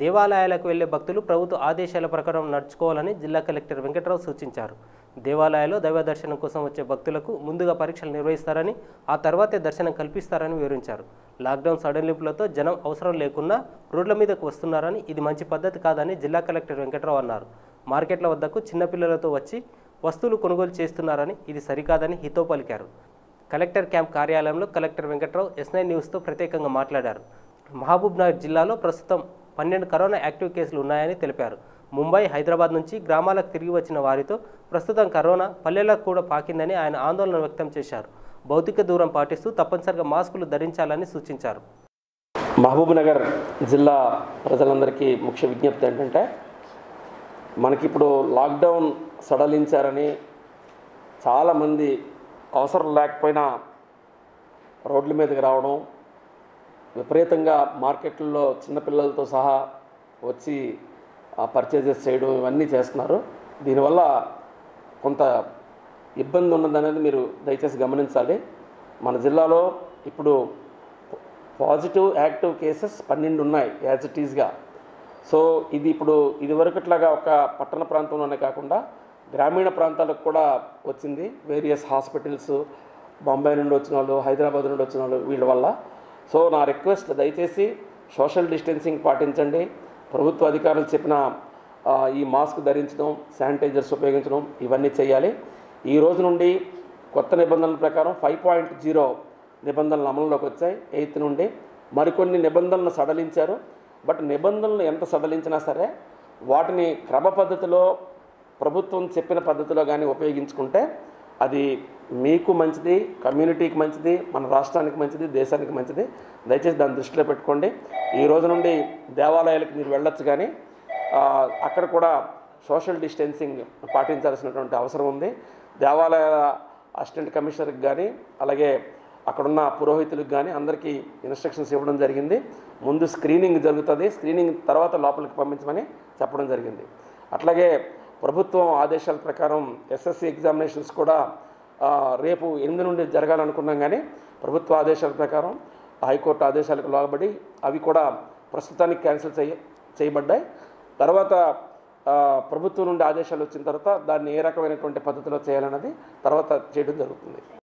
దేవాలయాలకు వెళ్ళే భక్తులు ప్రభుత్వ ఆదేశాల ప్రకారం నడుచుకోవాలని జిల్లా కలెక్టర్ వెంకట్రావు సూచించారు. దేవాలయాల్లో దైవ దర్శనం కోసం వచ్చే భక్తులకు ముందుగా పరీక్షలు నిర్వహిస్తారని ఆ తర్వాతే దర్శనం కల్పిస్తారని వివరించారు. లాక్డౌన్ సడలింపులతో జనం అవసరం లేకున్నా రోడ్ల మీదకు వస్తున్నారని ఇది మంచి పద్ధతి కాదని జిల్లా కలెక్టర్ వెంకట్రావు అన్నారు. మార్కెట్ల వద్దకు చిన్నపిల్లలతో వచ్చి వస్తువులు కొనుగోలు చేస్తున్నారని ఇది సరికాదని హితో పలికారు. కలెక్టర్ క్యాంప్ కార్యాలయంలో కలెక్టర్ వెంకట్రావు ఎస్ఐ న్యూస్తో ప్రత్యేకంగా మాట్లాడారు. మహబూబ్నగర్ జిల్లాలో ప్రస్తుతం పన్నెండు కరోనా యాక్టివ్ కేసులు ఉన్నాయని తెలిపారు. ముంబై హైదరాబాద్ నుంచి గ్రామాలకు తిరిగి వచ్చిన వారితో ప్రస్తుతం కరోనా పల్లెలకు కూడా పాకిందని ఆయన ఆందోళన వ్యక్తం చేశారు. భౌతిక దూరం పాటిస్తూ తప్పనిసరిగా మాస్కులు ధరించాలని సూచించారు. మహబూబ్నగర్ జిల్లా ప్రజలందరికీ ముఖ్య విజ్ఞప్తి ఏంటంటే మనకిప్పుడు లాక్డౌన్ సడలించారని చాలామంది అవసరం లేకపోయినా రోడ్ల మీదకి రావడం విపరీతంగా మార్కెట్లలో చిన్నపిల్లలతో సహా వచ్చి పర్చేజెస్ చేయడం ఇవన్నీ చేస్తున్నారు. దీనివల్ల కొంత ఇబ్బంది ఉన్నదనేది మీరు దయచేసి గమనించాలి. మన జిల్లాలో ఇప్పుడు పాజిటివ్ యాక్టివ్ కేసెస్ పన్నెండు ఉన్నాయి యాజ్ ఇట్ ఈజ్గా సో ఇది ఇప్పుడు ఇదివరకట్లాగా ఒక పట్టణ ప్రాంతంలోనే కాకుండా గ్రామీణ ప్రాంతాలకు కూడా వచ్చింది. వేరియస్ హాస్పిటల్స్ బొంబాయి నుండి వచ్చిన వాళ్ళు హైదరాబాద్ నుండి వచ్చిన వాళ్ళు వీళ్ళ వల్ల. సో నా రిక్వెస్ట్ దయచేసి సోషల్ డిస్టెన్సింగ్ పాటించండి. ప్రభుత్వ అధికారులు చెప్పిన ఈ మాస్క్ ధరించడం శానిటైజర్స్ ఉపయోగించడం ఇవన్నీ చేయాలి. ఈ రోజు నుండి కొత్త నిబంధనల ప్రకారం ఫైవ్ పాయింట్ జీరో నిబంధనలు అమలులోకి వచ్చాయి. ఎయిత్ నుండి మరికొన్ని నిబంధనలు సడలించారు. బట్ నిబంధనలు ఎంత సడలించినా సరే వాటిని క్రమ పద్ధతిలో ప్రభుత్వం చెప్పిన పద్ధతిలో కానీ ఉపయోగించుకుంటే అది మీకు మంచిది కమ్యూనిటీకి మంచిది మన రాష్ట్రానికి మంచిది దేశానికి మంచిది. దయచేసి దాన్ని దృష్టిలో పెట్టుకోండి. ఈ రోజు నుండి దేవాలయాలకు మీరు వెళ్ళొచ్చు కానీ అక్కడ కూడా సోషల్ డిస్టెన్సింగ్ పాటించాల్సినటువంటి అవసరం ఉంది. దేవాలయ అసిస్టెంట్ కమిషనర్కి కానీ అలాగే అక్కడున్న పురోహితులకు కానీ అందరికీ ఇన్స్ట్రక్షన్స్ ఇవ్వడం జరిగింది. ముందు స్క్రీనింగ్ జరుగుతుంది. స్క్రీనింగ్ తర్వాత లోపలికి పంపించమని చెప్పడం జరిగింది. అట్లాగే ప్రభుత్వం ఆదేశాల ప్రకారం ఎస్ఎస్సి ఎగ్జామినేషన్స్ కూడా రేపు ఎనిమిది నుండి జరగాలనుకున్నాం కానీ ప్రభుత్వ ఆదేశాల ప్రకారం హైకోర్టు ఆదేశాలకు లోబడి అవి కూడా ప్రస్తుతానికి క్యాన్సిల్ చేయ చేయబడ్డాయి. తర్వాత ప్రభుత్వం నుండి ఆదేశాలు వచ్చిన తర్వాత దాన్ని ఏ రకమైనటువంటి పద్ధతిలో చేయాలన్నది తర్వాత చేయడం జరుగుతుంది.